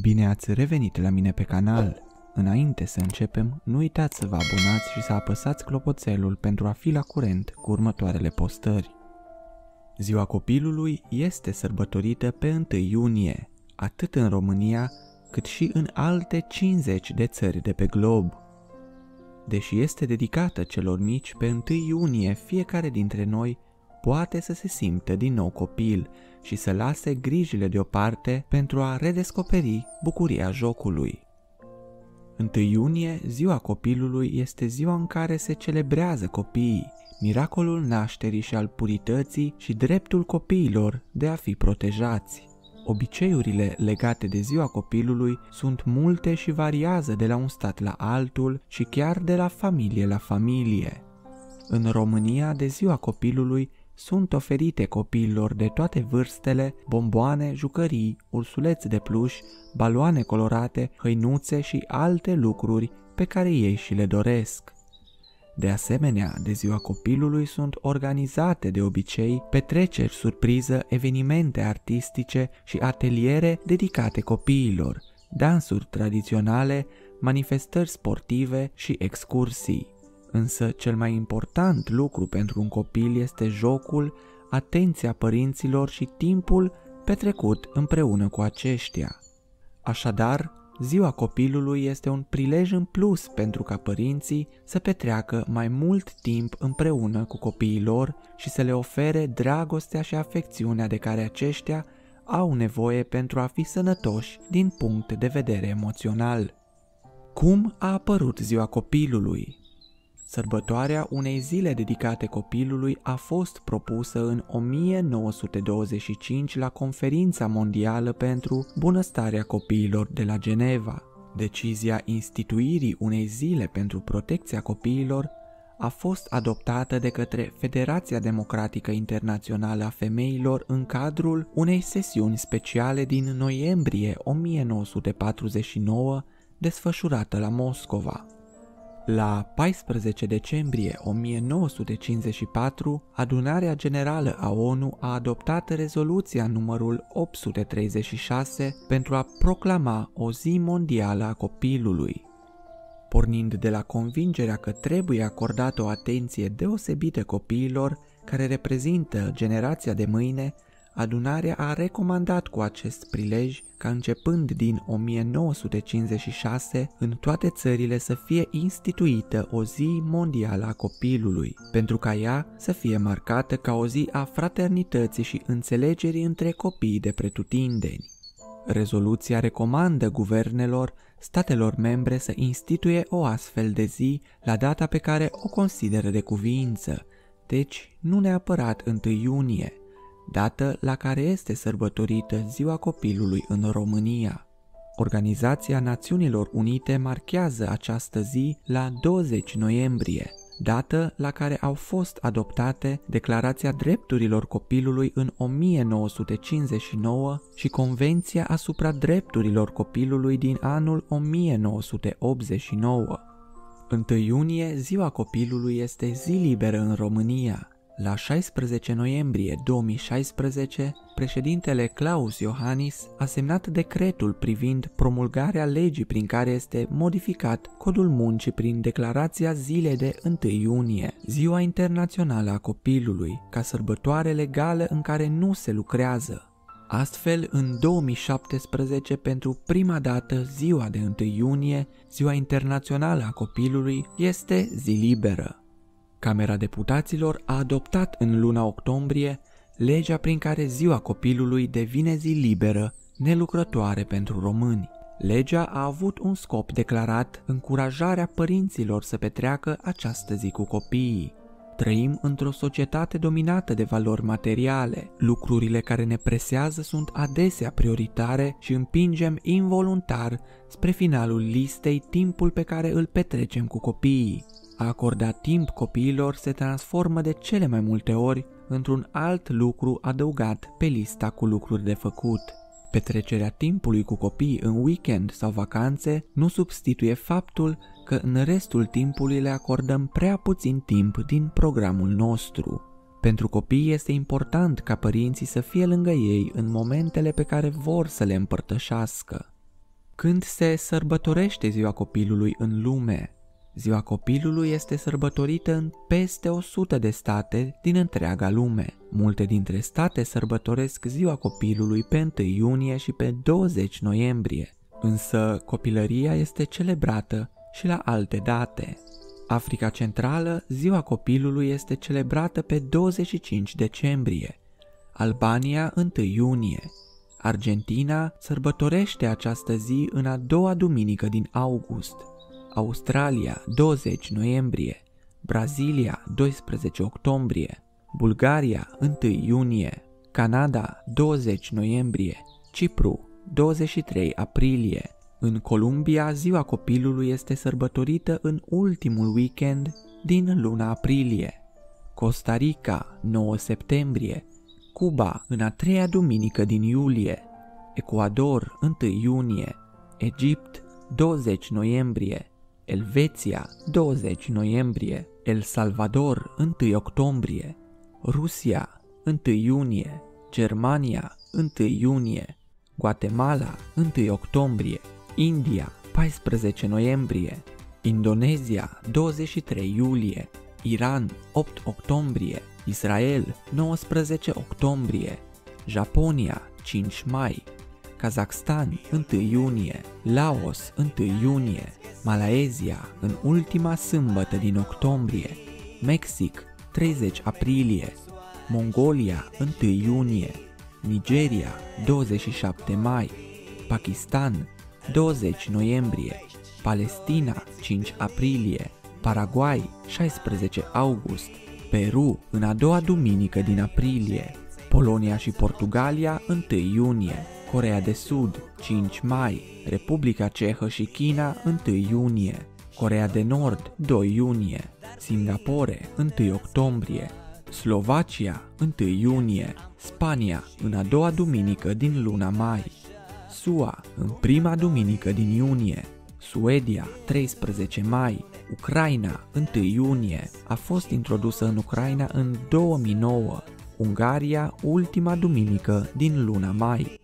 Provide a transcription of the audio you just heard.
Bine ați revenit la mine pe canal! Înainte să începem, nu uitați să vă abonați și să apăsați clopoțelul pentru a fi la curent cu următoarele postări. Ziua copilului este sărbătorită pe 1 iunie, atât în România cât și în alte 50 de țări de pe glob. Deși este dedicată celor mici, pe 1 iunie fiecare dintre noi poate să se simtă din nou copil și să lase grijile deoparte pentru a redescoperi bucuria jocului. 1 iunie, ziua copilului, este ziua în care se celebrează copiii, miracolul nașterii și al purității și dreptul copiilor de a fi protejați. Obiceiurile legate de ziua copilului sunt multe și variază de la un stat la altul și chiar de la familie la familie. În România, de ziua copilului, sunt oferite copiilor de toate vârstele bomboane, jucării, ursuleți de pluș, baloane colorate, hăinuțe și alte lucruri pe care ei și le doresc. De asemenea, de ziua copilului sunt organizate de obicei petreceri surpriză, evenimente artistice și ateliere dedicate copiilor, dansuri tradiționale, manifestări sportive și excursii. Însă cel mai important lucru pentru un copil este jocul, atenția părinților și timpul petrecut împreună cu aceștia. Așadar, ziua copilului este un prilej în plus pentru ca părinții să petreacă mai mult timp împreună cu copiii lor și să le ofere dragostea și afecțiunea de care aceștia au nevoie pentru a fi sănătoși din punct de vedere emoțional. Cum a apărut ziua copilului? Sărbătoarea unei zile dedicate copilului a fost propusă în 1925 la Conferința Mondială pentru Bunăstarea Copiilor de la Geneva. Decizia instituirii unei zile pentru protecția copiilor a fost adoptată de către Federația Democratică Internațională a Femeilor în cadrul unei sesiuni speciale din noiembrie 1949 desfășurată la Moscova. La 14 decembrie 1954, Adunarea Generală a ONU a adoptat rezoluția numărul 836 pentru a proclama o zi mondială a copilului. Pornind de la convingerea că trebuie acordată o atenție deosebită copiilor care reprezintă generația de mâine, Adunarea a recomandat cu acest prilej ca începând din 1956 în toate țările să fie instituită o zi mondială a copilului, pentru ca ea să fie marcată ca o zi a fraternității și înțelegerii între copiii de pretutindeni. Rezoluția recomandă guvernelor statelor membre să instituie o astfel de zi la data pe care o consideră de cuvință, deci nu neapărat 1 iunie, dată la care este sărbătorită Ziua Copilului în România. Organizația Națiunilor Unite marchează această zi la 20 noiembrie, dată la care au fost adoptate Declarația Drepturilor Copilului în 1959 și Convenția asupra Drepturilor Copilului din anul 1989. 1 iunie, Ziua Copilului este zi liberă în România, la 16 noiembrie 2016, președintele Klaus Iohannis a semnat decretul privind promulgarea legii prin care este modificat codul muncii prin declarația zilei de 1 iunie, Ziua Internațională a Copilului, ca sărbătoare legală în care nu se lucrează. Astfel, în 2017, pentru prima dată, ziua de 1 iunie, Ziua Internațională a Copilului, este zi liberă. Camera Deputaților a adoptat în luna octombrie legea prin care ziua copilului devine zi liberă, nelucrătoare pentru români. Legea a avut un scop declarat, încurajarea părinților să petreacă această zi cu copiii. Trăim într-o societate dominată de valori materiale. Lucrurile care ne presează sunt adesea prioritare și împingem involuntar spre finalul listei timpul pe care îl petrecem cu copiii. A acorda timp copiilor se transformă de cele mai multe ori într-un alt lucru adăugat pe lista cu lucruri de făcut. Petrecerea timpului cu copii în weekend sau vacanțe nu substituie faptul că în restul timpului le acordăm prea puțin timp din programul nostru. Pentru copii este important ca părinții să fie lângă ei în momentele pe care vor să le împărtășească. Când se sărbătorește ziua copilului în lume? Ziua copilului este sărbătorită în peste 100 de state din întreaga lume. Multe dintre state sărbătoresc ziua copilului pe 1 iunie și pe 20 noiembrie, însă copilăria este celebrată și la alte date. Africa Centrală, ziua copilului este celebrată pe 25 decembrie, Albania 1 iunie, Argentina sărbătorește această zi în a doua duminică din august, Australia 20 noiembrie, Brazilia 12 octombrie, Bulgaria 1 iunie, Canada 20 noiembrie, Cipru 23 aprilie. În Columbia, ziua copilului este sărbătorită în ultimul weekend din luna aprilie. Costa Rica 9 septembrie, Cuba în a treia duminică din iulie, Ecuador 1 iunie, Egipt 20 noiembrie, Elveția 20 noiembrie, El Salvador 1 octombrie, Rusia 1 iunie, Germania 1 iunie, Guatemala 1 octombrie, India 14 noiembrie, Indonezia 23 iulie, Iran 8 octombrie, Israel 19 octombrie, Japonia 5 mai, Kazakhstan 1 iunie, Laos 1 iunie, Malaezia în ultima sâmbătă din octombrie, Mexic 30 aprilie, Mongolia 1 iunie, Nigeria 27 mai, Pakistan 20 noiembrie, Palestina 5 aprilie, Paraguay 16 august, Peru în a doua duminică din aprilie, Polonia și Portugalia 1 iunie, Corea de Sud 5 mai, Republica Cehă și China 1 iunie, Corea de Nord 2 iunie, Singapore 1 octombrie, Slovacia 1 iunie, Spania în a doua duminică din luna mai, SUA în prima duminică din iunie, Suedia 13 mai, Ucraina 1 iunie, a fost introdusă în Ucraina în 2009, Ungaria ultima duminică din luna mai.